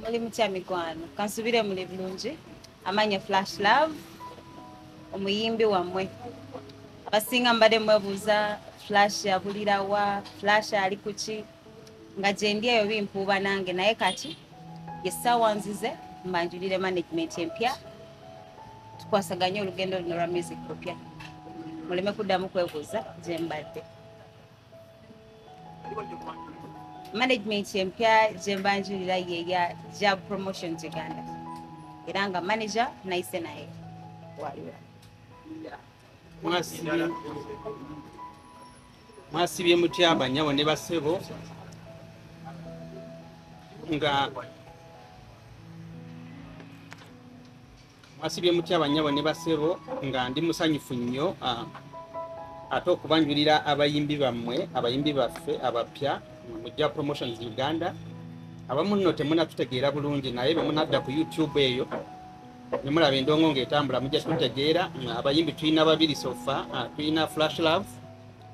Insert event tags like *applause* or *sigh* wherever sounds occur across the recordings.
muli mutya mikwano kansubire muli bulungi. Amanya flash love. Omuyimbi wammwe abasinga mbadde mwebuuza flash abulira wa flash ali kuki nga gyendi eyo bimpuuba nange. Naye kati yessaawa nzize mbanjulire management empya. Tukwasaganye olugendo luno lwa music lupya. Muleme kuddamu kwebuuza gye mbadde management empya gye mbanjulira yeya jab promotion uganda era nga manager nayise naye walula mwasibye mutya banyawo ne basebo. Nga. Mwasibye mutya banyawo ne basebo. Nga ndi musanyufu nnyo ate okubanjulira abayimbi bammwe abayimbi baffe abapya mujja promotions uganda. Abamu nno temunatutegeera bulungi naye bemunadda ku youtube eyo. Nemulaba endongo ngaetambula mujja tutegeera abayimbi tulina babiri sofa ah, tulina flash love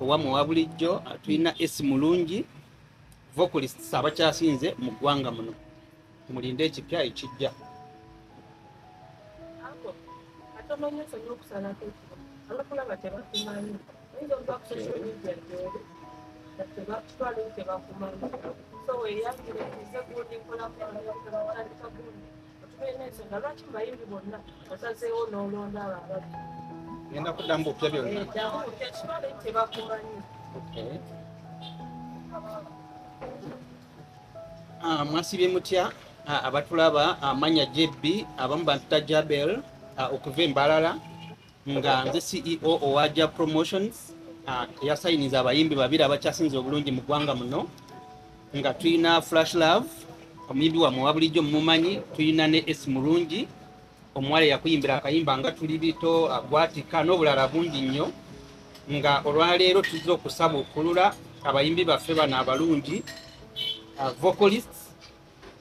owamu wa bulijjo ah, tulina esi mulungi vocalists abakyasinze mu ggwanga muno. Mulinde ekipya ekijja. Nnyo nsonyi okusalako ekiro? Abakulaba tebakumanyi. Oyinza okuba ku social media gyoli tebatwala tebakumanyi so weyangire eze gundi nkolamutebatandika gundi otubeera ensonga lwaki mubayimbi bonna osazeewo n'olonda abo ababbi genda kuddamu bupya byonna. Eddamu tekitwale tebakumanyi Okay. Ah, mwasibye mutya? Ah, abatulaba amanya jebbi abamu bantuta jabel ah, okuva embalala nga nze ceo owa jab promotions. ah, eyasayiniza abayimbi babiri abakyasinze obulungi mu ggwanga muno nga tulina flash love omuyimbi wamwe wa bulijjo mumumanyi tulina ne esi mulungi omuwala eyakuyimbira akayimba nga tuli bito agwatika n'obulala bungi nnyo nga olwaleero tuzza okusaba okulula abayimbi baffe bano abalungi uh, vocalists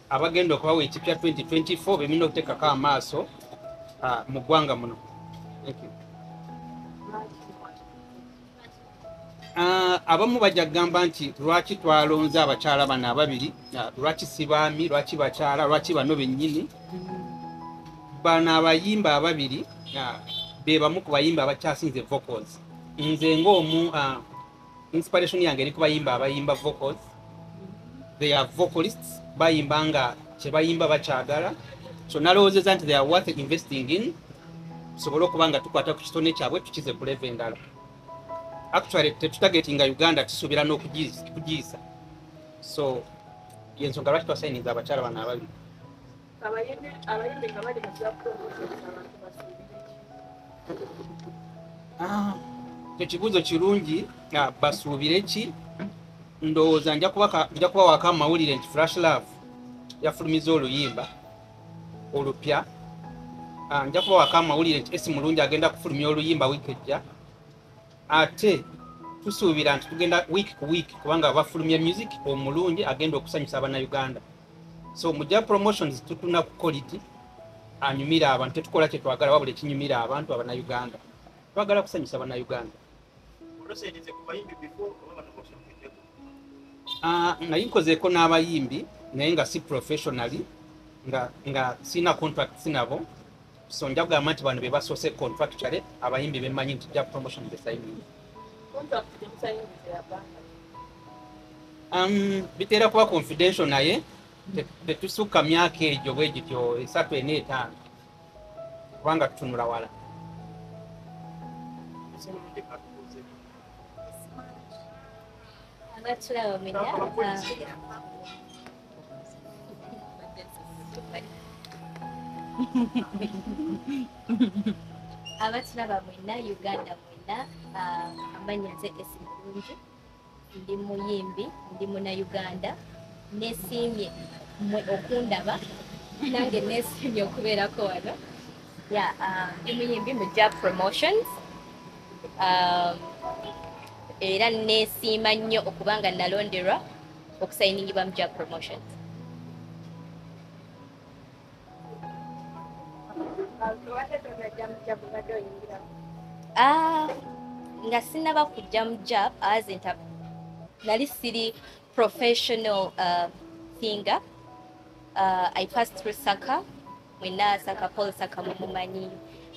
abagenda okubawa ekipya 2024 bemina okuteekako amaaso uh, mu ggwanga muno Thank you. Abamu bajja kugamba nti lwaki twalonze abakyala bano ababiri? Ah, lwaki si baami? Lwaki bakyala? Lwaki bano bennyini? Bano abayimba ababiri ah, be bamu ku bayimba abakyasinze vocals. Nze ng'omu ah, inspiration yange eri ku bayimba abayimba vocals. They are vocalists. Bayimba nga kyebayimba bakyagala. So nalowoozeza nti they are worth investing in. Tusobole okuba nga tukwata ku kitone kyabwe tukize ku leve endala actually tetutagetinga uganda tusuubira n'okugiyisa so yensonga lwaki twasayiniza abakyala bano ababiri abayimbi nga bali Ah, ekyo kibuuzo kirungi ah, basuubire ki ndowooza nja kubawako amawulire nti flash love yafulumiza oluyimba olupya. Ah, nja kubawako amawulire nti esi mulungi agenda kufulumya oluyimba wiiki ejja ate tusuubira nti tugenda wiiki ku wiiki kubanga bafulumya music omulungi agenda okusanyusa abannayuganda. So mujja promotions tutuna ku quality anyumira abantu tetukola kyetwagala wabula ekinyumira abantu abannayuganda. Twagala kusanyusa kujeko Ah, naye nkozeeko n'abayimbi naye nga si professionally nga, nga sina contracts nabo so nja kugamba nti bano be basoose contractually abayimbi bemmanyi nti ja promotion yabanga um, bitera kuba confidential naye te- tetusukka myaka egyo bwe gityo esatu ena etaano. Kubanga tutunula wala. Esimulungi katubuuze abatulaba *laughs* abatulaba mwena uganda mwena ah, amanya nze esi mulungi ndi muyimbi ndi munauganda nesiimye mwe okundaba nange nesiimye okubeerako wano. Ya ah, ndi muyimbi mu jab promotions um, era nesiima nnyo okuba nga nalonderwa okusayiningibwa mu jab promotions Ah, nga sinaba kujja mu jab as nta nali siri professional uh, singer. Uh, i passed through saka mwena saka paul saka mumumanyi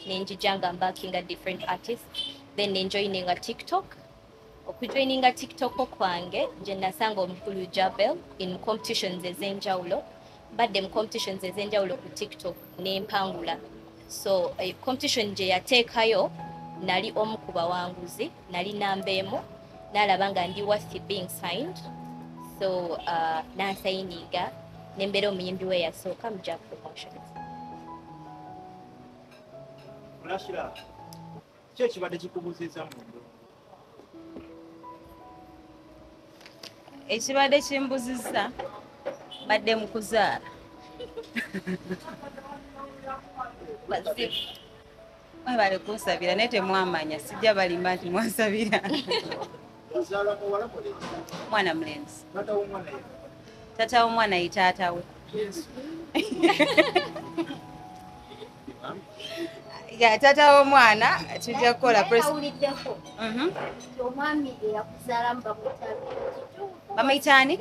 nenjijanga mbakinga different artists. Then nenjoininga tiktok. Okujoininga tiktok kwange nje nasanga omukulu jabel in competitions ez'enjawulo. Mbadde mu competitions ez'enjawulo ku tiktok nempangula so competition gye yateekayo nali omu ku bawanguzi nali namba emu nalaba nga ndi worth being signed so uh, nansayininga nembeera omuyimbi we yasooka mu jack promotions Flashla. Ki ekibadde kikubuziza mu ndo? ekibadde kimbuzizza badde mu kuzaala *laughs* bazibu mwebale kunsabira naye temwamanya sijja balimba nti mwansabira mwana mulenzi Taata w'omwana ye. taata we taata w'omwana tujja kukola Mhm. bamayitaani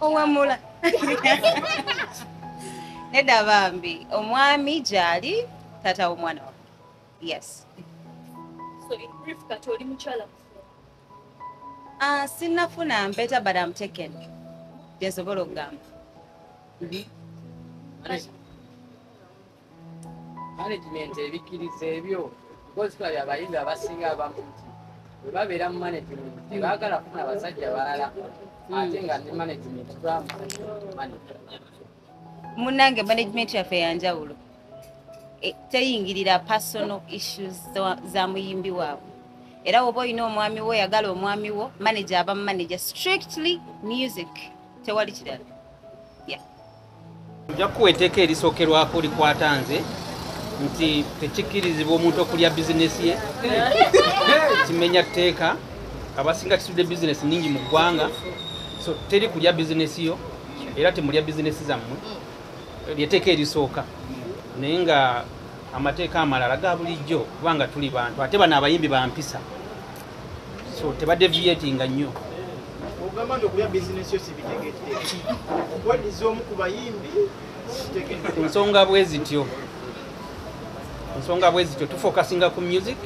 owemula nedda bambi omwami gyali taata w'omwana wa yes. Ah, sinnafuna mpeta but am taken. Gyensobola okugamba. Management ebikkiriza ebyo because tulabye abayimbi abasinga abamu nti bwe babeera mu management tebaagala kufuna basajja balala ate nga ne management twamusajja munnange management yaffe yanjawulo E, teyingirira personal issues za- muyimbi waabwe. Era woba olina omwami wo oyagala omwami wo manager aba manager strictly music tewali kirala. Nja kuwa etteeka erisookerwako likwata nze nti tekikkirizibwa omuntu okulya bizinesi ye. *laughs* Kimenya tteeka abasinga kisudde bizinesi nnyingi mu ggwanga so teri kulya bizinesi yo era temulya bizinesi zammwe lyetteeka erisooka naye nga amateeka amalala ga bulijjo kubanga tuli bantu ate bano abayimbi bampisa so tebadeviatinga nnyo Ogamba nti okulya bizinesi yo si bitegeetegeeke. Waddiza omu ku bayimbi kitegeetegeeke. ku nsonga bwe zityo ku nsonga bwe zityo tufokasinga ku music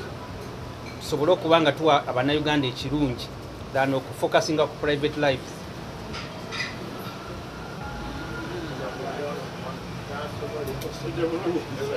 tusobole okuba nga tuwa abannayuganda ekirungi than okufokasinga ku private demônio.